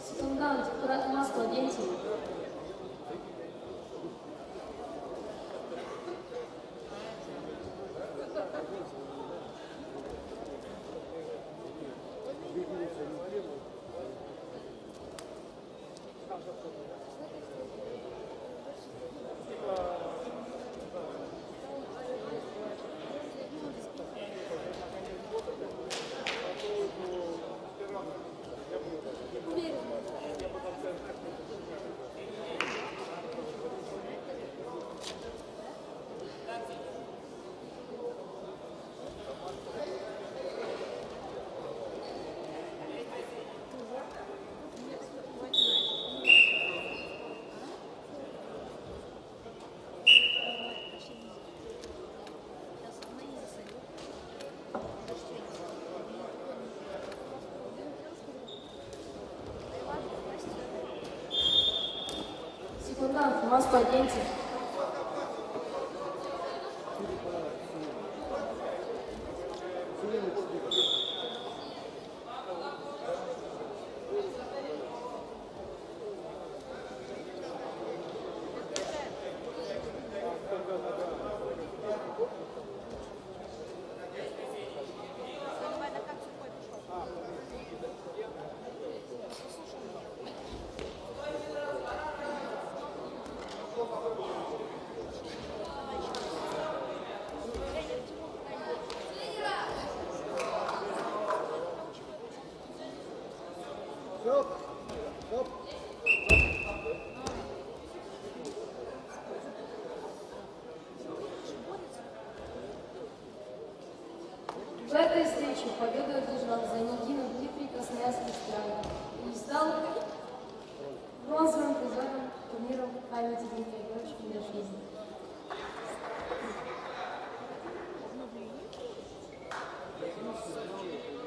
Ситунгаунти, масло деньте. Секундант, аккуратно маску оденьте. Секундант, маску оденьте. В этой встрече победу одержал Занигинов Дмитрий Красноярский страны Santo.